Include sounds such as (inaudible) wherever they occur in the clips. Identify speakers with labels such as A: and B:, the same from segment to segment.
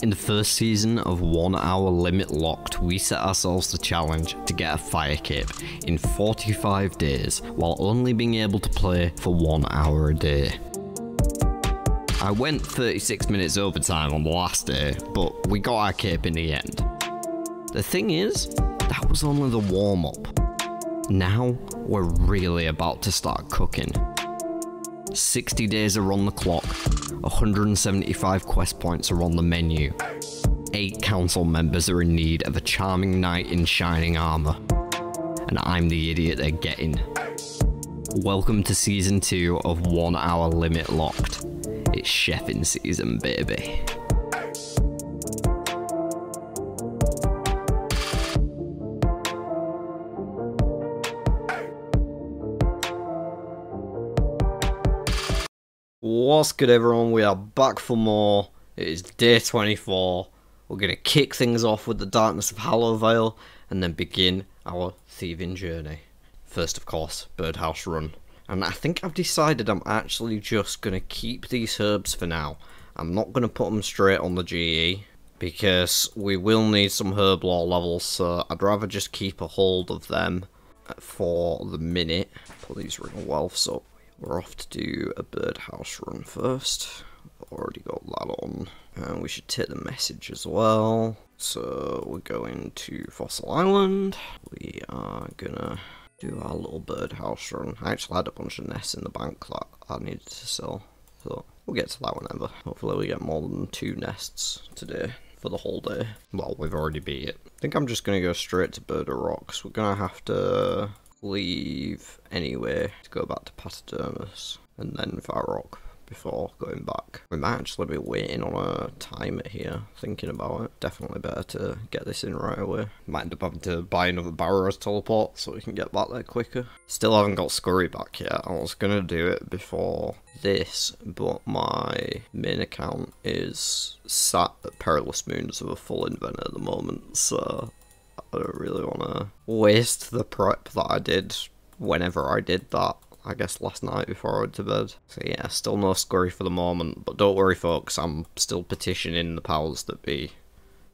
A: In the first season of One Hour Limit Locked, we set ourselves the challenge to get a fire cape in 45 days while only being able to play for one hour a day. I went 36 minutes overtime on the last day, but we got our cape in the end. The thing is, that was only the warm up. Now, we're really about to start cooking. 60 days are on the clock, 175 quest points are on the menu. 8 council members are in need of a charming knight in shining armour. And I'm the idiot they're getting. Welcome to season 2 of 1 Hour Limit Locked. It's chefing season, baby. What's good everyone, we are back for more. It is day 24. We're going to kick things off with the darkness of Hallowvale and then begin our thieving journey. First of course, Birdhouse Run. And I think I've decided I'm actually just going to keep these herbs for now. I'm not going to put them straight on the GE because we will need some Herblore levels so I'd rather just keep a hold of them for the minute. Put these ring of wealths up. We're off to do a birdhouse run first. I've Already got that on. And we should take the message as well. So we're going to Fossil Island. We are gonna do our little birdhouse run. I actually had a bunch of nests in the bank that I needed to sell. So we'll get to that whenever. Hopefully we get more than two nests today for the whole day. Well, we've already beat it. I think I'm just gonna go straight to Bird of Rocks. We're gonna have to leave anyway to go back to Paterdomus and then Varrock before going back. We might actually be waiting on a timer here, thinking about it. Definitely better to get this in right away. Might end up having to buy another Barrows teleport so we can get back there quicker. Still haven't got Scurry back yet. I was going to do it before this, but my main account is sat at Perilous Moons of a full invent at the moment, so I don't really want to waste the prep that I did whenever I did that. I guess last night before I went to bed. So yeah, still no scurry for the moment, but don't worry folks, I'm still petitioning the powers that be.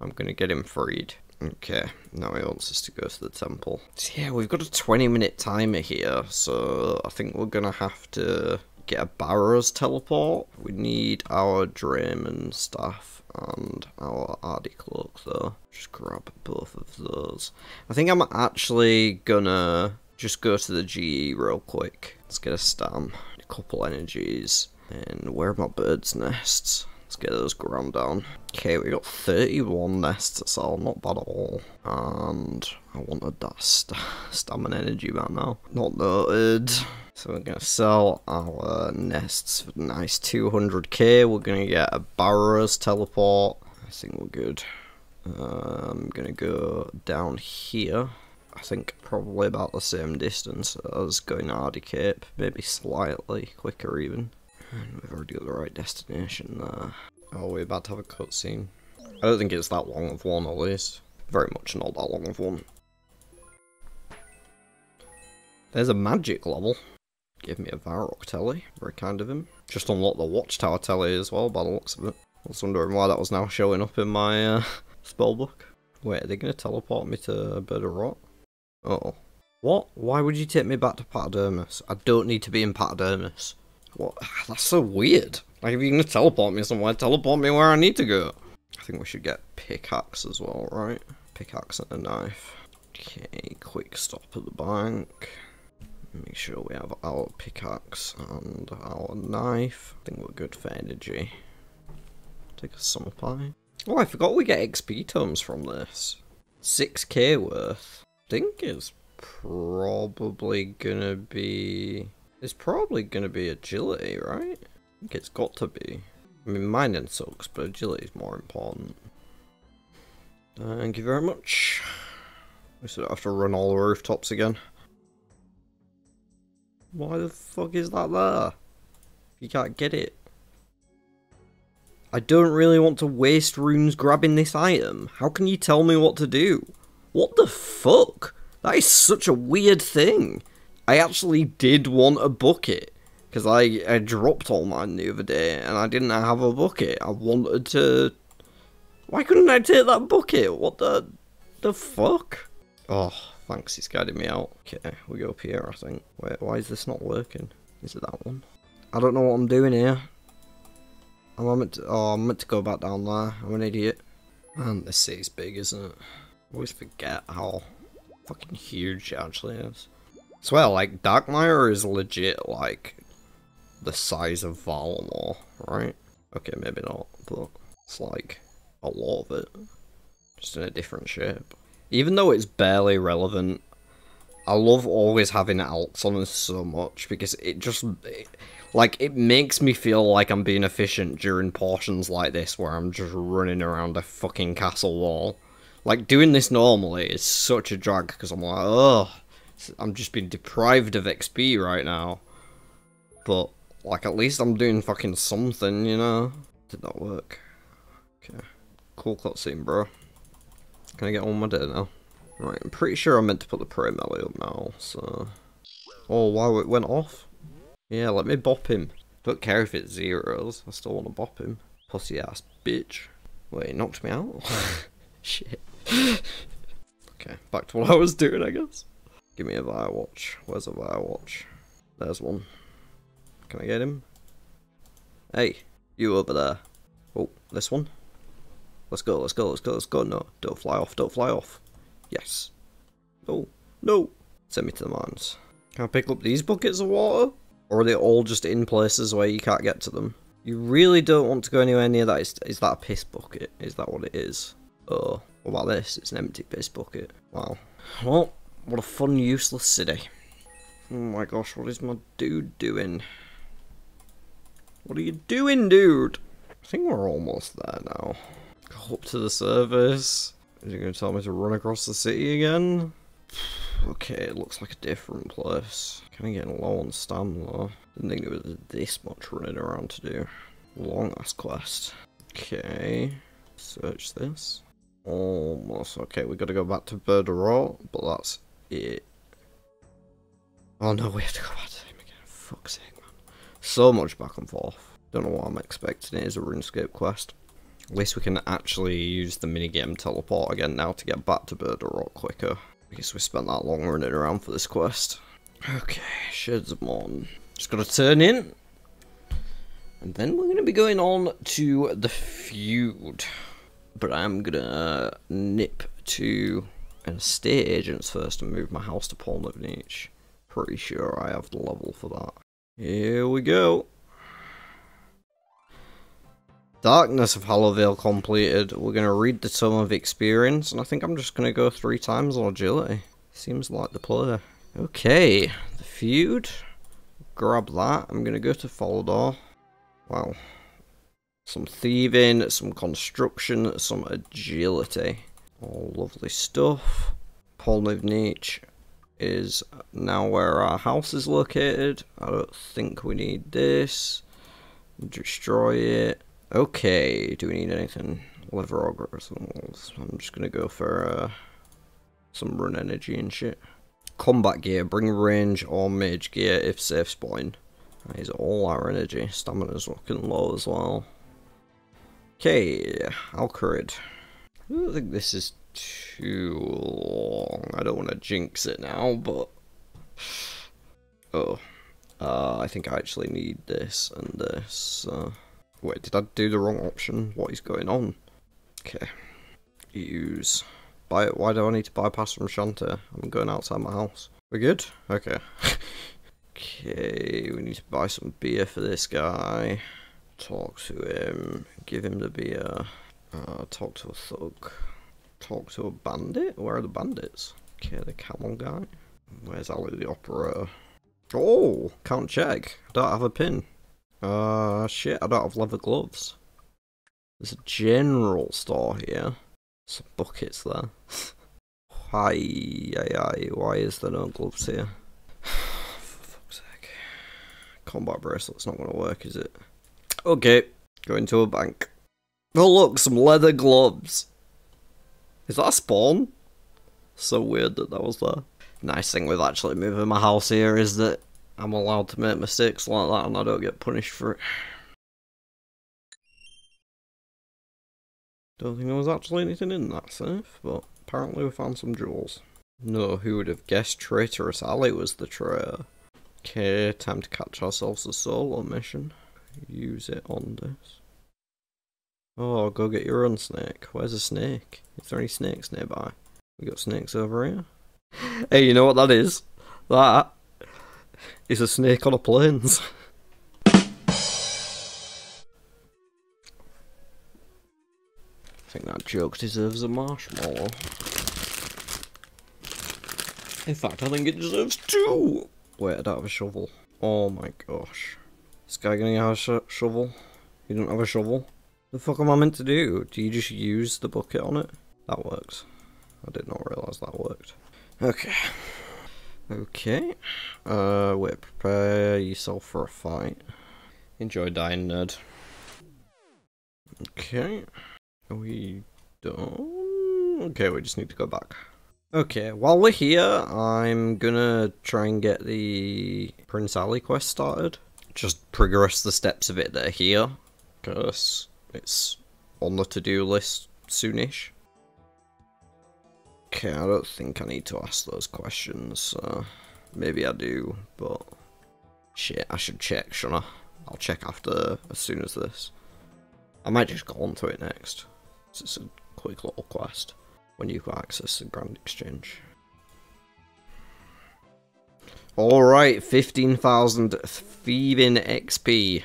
A: I'm gonna get him freed. Okay, now he wants us to go to the temple. So yeah, we've got a 20 minute timer here, so I think we're gonna have to get a Barrows teleport. We need our Dramen staff and our Ardy cloak though. Just grab both of those. I think I'm actually gonna just go to the GE real quick. Let's get a stam, a couple energies, and where are my bird's nests? Let's get those ground down. Okay, we got 31 nests to sell, not bad at all. And I wanted that st stamina energy right now. Not noted. So we're going to sell our nests for nice 200k. We're going to get a Barrows teleport. I think we're good. Uh, I'm going to go down here. I think probably about the same distance as going Ardy Cape, maybe slightly quicker even. And we've already got the right destination there. Oh, we're about to have a cutscene. I don't think it's that long of one at least. Very much not that long of one. There's a magic level. Give me a Varrock telly. Very kind of him. Just unlocked the Watchtower telly as well by the looks of it. I was wondering why that was now showing up in my uh, (laughs) spellbook. Wait, are they going to teleport me to Bird of? Oh. What? Why would you take me back to Paterdomus? I don't need to be in Paterdomus. What? (sighs) That's so weird. Like, if you're going to teleport me somewhere, teleport me where I need to go. I think we should get pickaxe as well, right? Pickaxe and a knife. Okay, quick stop at the bank. Make sure we have our pickaxe and our knife. I think we're good for energy. Take a summer pie. Oh, I forgot we get XP tomes from this. 6k worth. I think it's probably gonna be... It's probably gonna be agility, right? I think it's got to be. I mean, mining sucks, but agility is more important. Thank you very much. We still have to run all the rooftops again. Why the fuck is that there? You can't get it. I don't really want to waste runes grabbing this item. How can you tell me what to do? What the fuck? That is such a weird thing. I actually did want a bucket. Because I, I dropped all mine the other day and I didn't have a bucket. I wanted to Why couldn't I take that bucket? What the... The fuck? Oh, thanks, it's guiding me out. Okay, we go up here, I think. Wait, why is this not working? Is it that one? I don't know what I'm doing here. I'm meant to, oh, I'm meant to go back down there. I'm an idiot. Man, this city's big, isn't it? I always forget how fucking huge it actually is. So well, like, Darkmeyer is legit, like, the size of Varlamore, right? Okay, maybe not, but it's like a lot of it. Just in a different shape. Even though it's barely relevant, I love always having alts on us so much because it just, it, like, it makes me feel like I'm being efficient during portions like this where I'm just running around a fucking castle wall. Like, doing this normally is such a drag because I'm like, oh, I'm just being deprived of XP right now. But, like, at least I'm doing fucking something, you know? Did that work? Okay. Cool cutscene, bro. Can I get on my day now? Right, I'm pretty sure I meant to put the prayer melee up now, so... Oh, wow, it went off? Yeah, let me bop him. Don't care if it's zeros, I still want to bop him. Pussy ass bitch. Wait, he knocked me out? (laughs) Shit. (laughs) okay, back to what I was doing, I guess. Give me a watch. Where's a watch? There's one. Can I get him? Hey, you over there. Oh, this one. Let's go, let's go, let's go, let's go. No, don't fly off, don't fly off. Yes. No, no. Send me to the mines. Can I pick up these buckets of water? Or are they all just in places where you can't get to them? You really don't want to go anywhere near that. Is, is that a piss bucket? Is that what it is? Oh, what about this? It's an empty piss bucket. Wow. Well, what a fun, useless city. Oh my gosh, what is my dude doing? What are you doing, dude? I think we're almost there now. Go up to the surface. Is he going to tell me to run across the city again? Okay, it looks like a different place. Kind of getting low on stamina. Didn't think there was this much running around to do. Long ass quest. Okay. Search this. Almost. Okay, we gotta go back to Burgh de Rott, but that's it. Oh no, we have to go back to him again. Fuck's sake, man. So much back and forth. Don't know what I'm expecting it is a RuneScape quest. At least we can actually use the minigame teleport again now to get back to Burgh de Rott quicker. Because we spent that long running around for this quest. Okay, Shades of Morn. Just gotta turn in. And then we're gonna be going on to the feud. But I'm gonna uh, nip to an estate agent's first and move my house to Pollnivneach. Pretty sure I have the level for that. Here we go. Darkness of Hallowvale completed. We're going to read the Tome of Experience, and I think I'm just going to go three times on agility. Seems like the play. Okay, the feud. Grab that. I'm going to go to Falador. Wow. Some thieving, some construction, some agility. All lovely stuff. Pollnivneach is now where our house is located. I don't think we need this. Destroy it. Okay, do we need anything? Organisms. I'm just gonna go for uh, some run energy and shit. Combat gear, bring range or mage gear if safe spawn. That is all our energy. Stamina's looking low as well. Okay, Al Kharid. I don't think this is too long. I don't want to jinx it now, but... Oh. Uh, I think I actually need this and this. Uh... Wait, did I do the wrong option? What is going on? Okay. Use. Buy. Why do I need to bypass from Shantay? I'm going outside my house. We're good? Okay. (laughs) okay, we need to buy some beer for this guy. Talk to him. Give him the beer. Uh, talk to a thug. Talk to a bandit? Where are the bandits? Okay, the camel guy. Where's Ali the operator? Oh, can't check. Don't have a pin. Uh, shit, I don't have leather gloves. There's a general store here. Some buckets there. (sighs) Hi, hi, why is there no gloves here? (sighs) For fuck's sake. Combat bracelet's not gonna work, is it? Okay, going to a bank. Oh look, some leather gloves. Is that a spawn? So weird that that was there. Nice thing with actually moving my house here is that I'm allowed to make mistakes like that and I don't get punished for it. Don't think there was actually anything in that safe, but apparently we found some jewels. No, who would have guessed Traitorous Alley was the traitor? Okay, time to catch ourselves a solo mission. Use it on this. Oh, go get your own snake. Where's a snake? Is there any snakes nearby? We got snakes over here. (laughs) Hey, you know what that is? That is a snake on a plains. (laughs) I think that joke deserves a marshmallow. In fact, I think it deserves two! Wait, I don't have a shovel. Oh my gosh. This guy gonna have a sh shovel? You don't have a shovel? The fuck am I meant to do? Do you just use the bucket on it? That works. I did not realise that worked. Okay. Okay. Uh, wait, prepare yourself for a fight. Enjoy dying, nerd. Okay. We done? Okay, we just need to go back. Okay, while we're here, I'm gonna try and get the Prince Ali quest started. Just progress the steps of it that are here, because it's on the to-do list soonish. Okay, I don't think I need to ask those questions. Uh, maybe I do, but shit, I should check, shouldn't I? I'll check after, as soon as this. I might just go on to it next. It's a quick little quest when you access the Grand Exchange. Alright, 15,000 Thieving XP.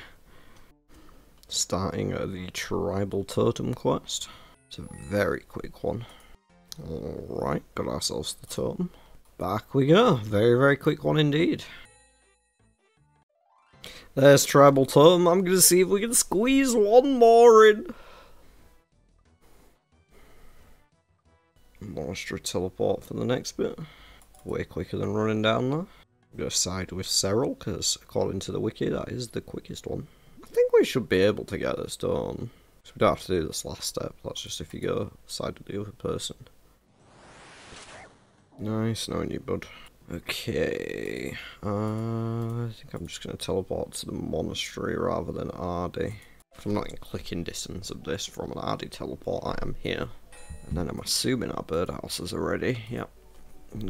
A: Starting at the Tribal Totem quest. It's a very quick one. Alright, got ourselves the totem. Back we go. Very, very quick one indeed. There's Tribal Totem. I'm gonna see if we can squeeze one more in. Monster teleport for the next bit. Way quicker than running down there. I'm gonna side with Ceril, because according to the wiki, that is the quickest one. I think we should be able to get this done. So we don't have to do this last step, that's just if you go side with the other person. Nice knowing you, bud. Okay, uh, I think I'm just going to teleport to the monastery rather than Ardee. I'm not in clicking distance of this from an Ardee teleport, I am here. And then I'm assuming our birdhouses are ready. Yep.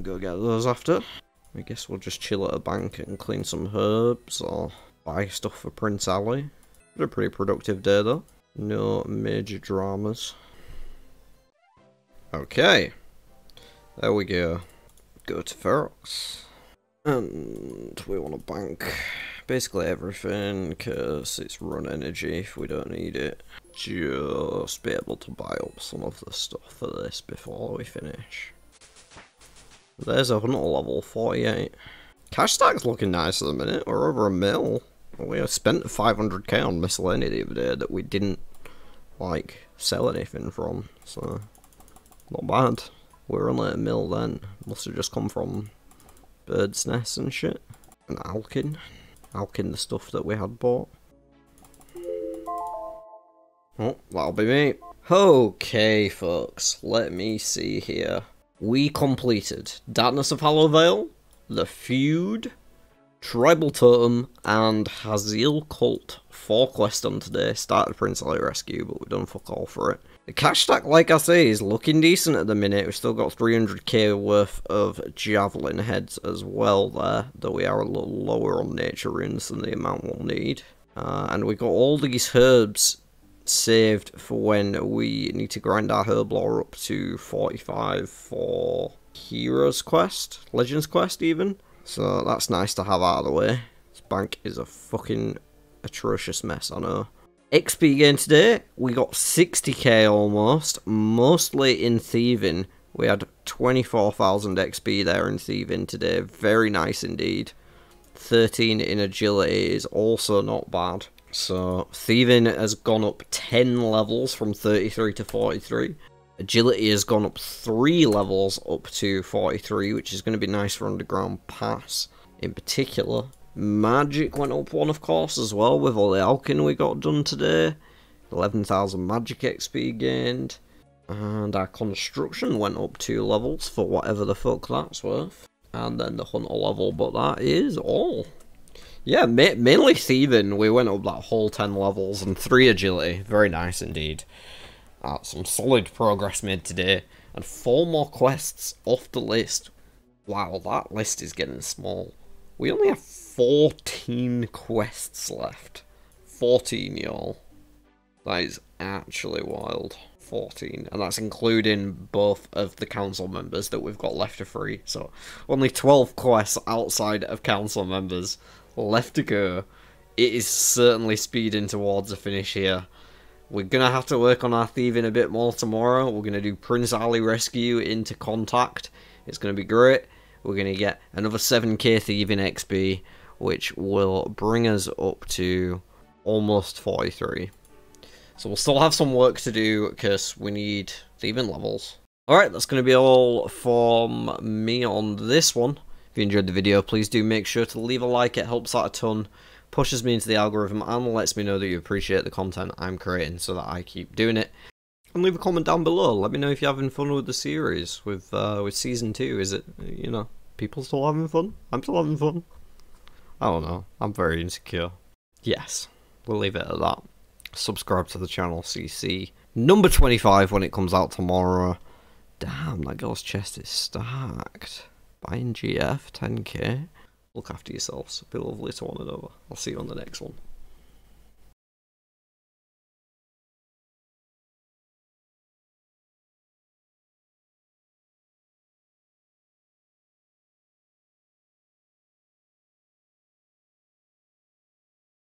A: Go get those after. I guess we'll just chill at a bank and clean some herbs or buy stuff for Prince Ali. It's a pretty productive day though. No major dramas. Okay. There we go. Go to Ferox. And we want to bank basically everything because it's run energy if we don't need it. Just be able to buy up some of the stuff for this before we finish. There's a hunter level 48. Cash stack's looking nice at the minute. We're over a mil. We spent 500k on Miscellania the other day that we didn't like sell anything from, so not bad. We are only a mill then. Must have just come from bird's nests and shit. And Alkin. Alkin the stuff that we had bought. Oh, that'll be me. Okay, folks, let me see here. We completed Darkness of Hallowvale, The Feud, Tribal Totem, and Hazeel Cult. Four quests done today. Started Prince Ali Rescue, but we've done fuck all for it. The cash stack, like I say, is looking decent at the minute. We've still got 300k worth of Javelin heads as well there, though we are a little lower on nature runes than the amount we'll need. Uh, and we've got all these herbs saved for when we need to grind our Herblore up to 45 for Heroes Quest, Legends Quest even. So that's nice to have out of the way. This bank is a fucking atrocious mess, I know. XP gain today, we got 60k almost, mostly in thieving. We had 24,000 XP there in thieving today, very nice indeed. 13 in agility is also not bad. So, thieving has gone up 10 levels from 33 to 43. Agility has gone up 3 levels up to 43, which is going to be nice for Underground Pass in particular. Magic went up one, of course, as well, with all the Alkin we got done today. 11,000 magic XP gained. And our construction went up two levels for whatever the fuck that's worth. And then the hunter level, but that is all. Yeah, ma mainly thieving. We went up that whole 10 levels and 3 agility. Very nice indeed. Ah, some solid progress made today, and four more quests off the list. Wow, that list is getting small. We only have 14 quests left. 14, y'all. That is actually wild. 14, and that's including both of the council members that we've got left to free. So, only 12 quests outside of council members left to go. It is certainly speeding towards a finish here. We're gonna have to work on our thieving a bit more tomorrow. We're gonna do Prince Ali Rescue into Contact. It's gonna be great. We're gonna get another 7k thieving XP, which will bring us up to almost 43. So we'll still have some work to do because we need thieving levels. Alright, that's going to be all from me on this one. If you enjoyed the video, please do make sure to leave a like. It helps out a ton pushes me into the algorithm and lets me know that you appreciate the content I'm creating so that I keep doing it. And leave a comment down below. Let me know if you're having fun with the series, with uh, with season two. Is it, you know, people still having fun? I'm still having fun. I don't know. I'm very insecure. Yes, we'll leave it at that. Subscribe to the channel CC. Number 25 when it comes out tomorrow. Damn, that girl's chest is stacked. Buying GF, 10k. Look after yourselves. Be lovely to one another. I'll see you on the next one.